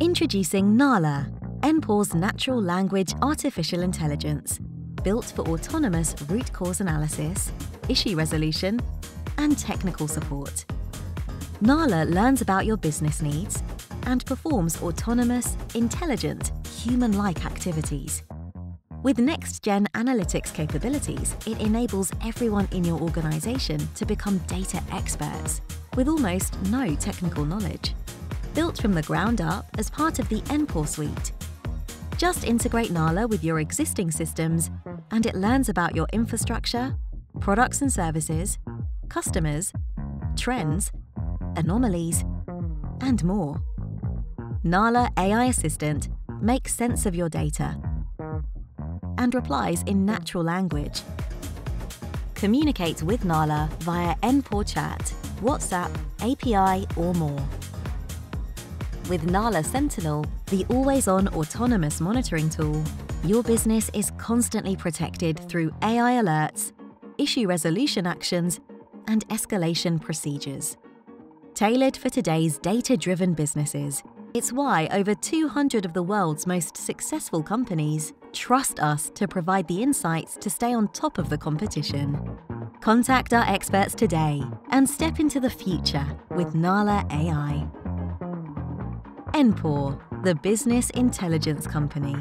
Introducing Nala, NPAW's natural language artificial intelligence, built for autonomous root cause analysis, issue resolution, and technical support. Nala learns about your business needs and performs autonomous, intelligent, human-like activities. With next-gen analytics capabilities, it enables everyone in your organization to become data experts with almost no technical knowledge built from the ground up as part of the NPAW suite. Just integrate Nala with your existing systems and it learns about your infrastructure, products and services, customers, trends, anomalies, and more. Nala AI Assistant makes sense of your data and replies in natural language. Communicate with Nala via NPAW chat, WhatsApp, API, or more. With Nala Sentinel, the always-on autonomous monitoring tool, your business is constantly protected through AI alerts, issue resolution actions, and escalation procedures. Tailored for today's data-driven businesses, it's why over 200 of the world's most successful companies trust us to provide the insights to stay on top of the competition. Contact our experts today and step into the future with Nala AI. NPAW, the Business Intelligence Company.